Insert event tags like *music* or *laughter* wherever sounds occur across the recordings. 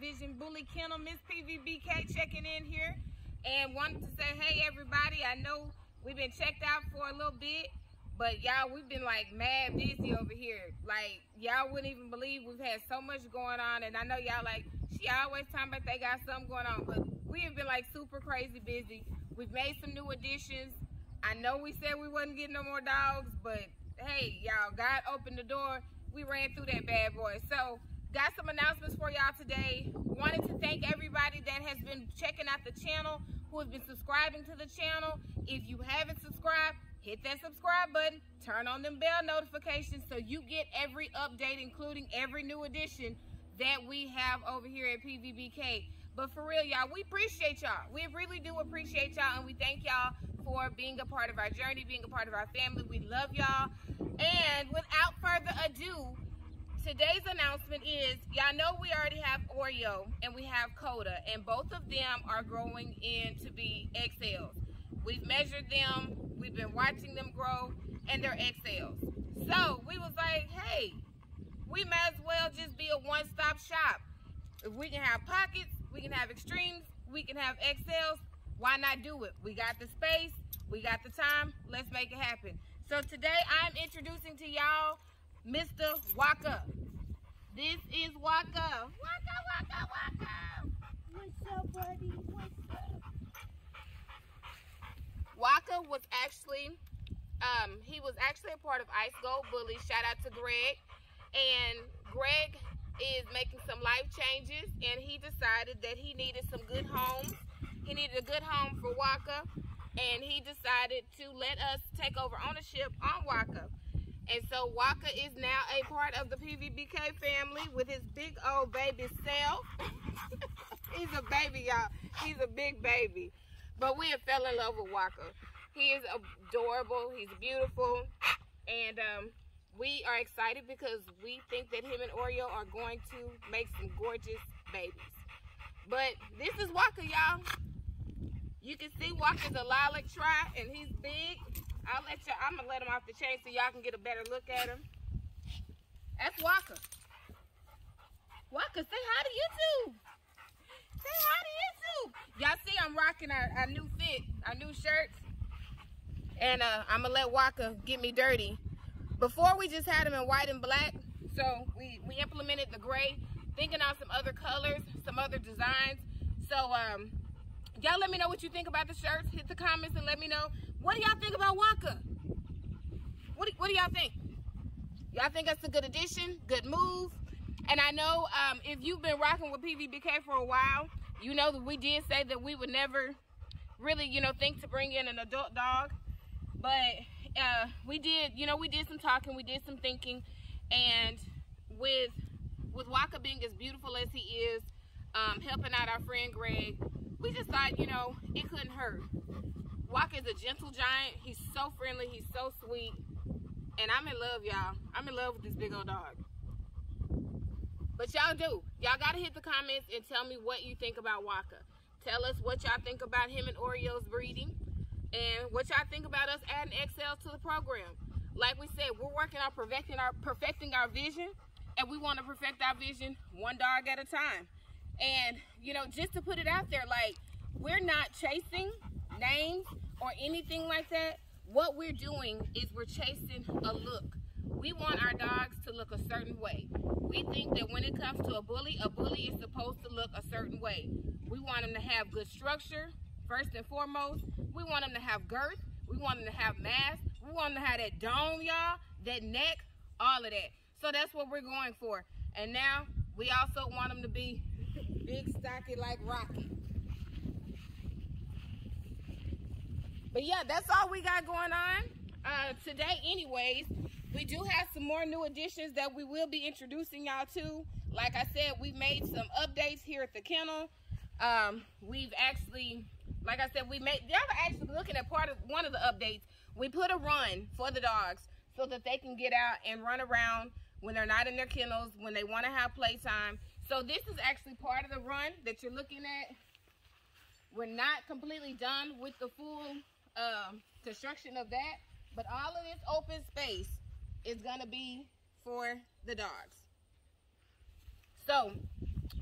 Vision Bully Kennel. Miss PVBK checking in here and wanted to say, hey everybody, I know we've been checked out for a little bit, but y'all, we've been like mad busy over here. Like y'all wouldn't even believe we've had so much going on, and I know y'all like she always talking about they got something going on, but we have been like super crazy busy. We've made some new additions. I know we said we wasn't getting no more dogs, but hey, y'all, God opened the door. We ran through that bad boy. So got some announcements for y'all today. Wanted to thank everybody that has been checking out the channel, who has been subscribing to the channel. If you haven't subscribed, hit that subscribe button, turn on them bell notifications so you get every update, including every new addition that we have over here at PVBK. But for real, y'all, we appreciate y'all. We really do appreciate y'all, and we thank y'all for being a part of our journey, being a part of our family. We love y'all. And without further ado, today's announcement is y'all know we already have Oreo and we have Coda, and both of them are growing in to be XLs. We've measured them, we've been watching them grow, and they're XLs. So we was like, hey, we might as well just be a one-stop shop. If we can have pockets, we can have extremes, we can have XLs, why not do it? We got the space, we got the time, let's make it happen. So today I'm introducing to y'all Mr. Wakka. This is Wakka. Wakka, Wakka, Wakka. What's up, buddy? What's up? Wakka was actually, um, he was actually a part of Ice Gold Bully. Shout out to Greg. And Greg is making some life changes and he decided that he needed some good homes. He needed a good home for Wakka and he decided to let us take over ownership on Wakka. And so Wakka is now a part of the PVBK family with his big old baby self. *laughs* He's a baby, y'all. He's a big baby. But we have fell in love with Wakka. He is adorable. He's beautiful. And um, we are excited because we think that him and Oreo are going to make some gorgeous babies. But this is Wakka, y'all. You can see Wakka's a lilac tri, and he's big. I'll let you I'm gonna let him off the chain so y'all can get a better look at him. That's Wakka. Wakka, say hi to YouTube. Say hi to YouTube. Y'all see I'm rocking our, our new fit, our new shirts. And uh, I'm gonna let Wakka get me dirty. Before we just had him in white and black. So we, we implemented the gray, thinking on some other colors, some other designs. So um, y'all let me know what you think about the shirts. Hit the comments and let me know. What do y'all think about Wakka? What do, what do y'all think? Y'all think that's a good addition, good move? And I know um, if you've been rocking with PVBK for a while, you know that we did say that we would never really, you know, think to bring in an adult dog. But uh, we did, you know, we did some talking, we did some thinking, and with with Wakka being as beautiful as he is, um, helping out our friend Greg, we just thought, you know, it couldn't hurt. Wakka is a gentle giant. He's so friendly. He's so sweet. And I'm in love, y'all. I'm in love with this big old dog. But y'all do. Y'all got to hit the comments and tell me what you think about Wakka. Tell us what y'all think about him and Oreo's breeding. And what y'all think about us adding XL to the program. Like we said, we're working on perfecting our, perfecting our vision. And we want to perfect our vision one dog at a time. And, you know, just to put it out there, like, we're not chasing names or anything like that. What we're doing is we're chasing a look. We want our dogs to look a certain way. We think that when it comes to a bully, a bully is supposed to look a certain way. We want them to have good structure, first and foremost. We want them to have girth. We want them to have mass. We want them to have that dome, y'all, that neck, all of that. So that's what we're going for. And now we also want them to be big, stocky like Rocky. But yeah, that's all we got going on uh, today anyways. We do have some more new additions that we will be introducing y'all to. Like I said, we made some updates here at the kennel. Um, we've actually, like I said, we made, y'all are actually looking at part of one of the updates. We put a run for the dogs so that they can get out and run around when they're not in their kennels, when they want to have playtime. So this is actually part of the run that you're looking at. We're not completely done with the full um, construction of that, but all of this open space is gonna be for the dogs. So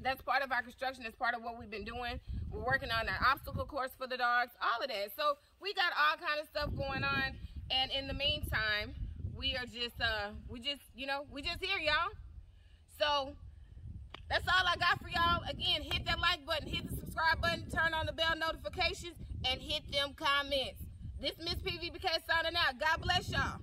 that's part of our construction. That's part of what we've been doing. We're working on our obstacle course for the dogs, all of that. So we got all kind of stuff going on. And in the meantime, we are just, uh, we just, you know, we just here, y'all. So that's all I got for y'all. Again, hit that like button, hit the subscribe button, turn on the bell notifications, and hit them comments. This Miss PV PVBK signing out. God bless y'all.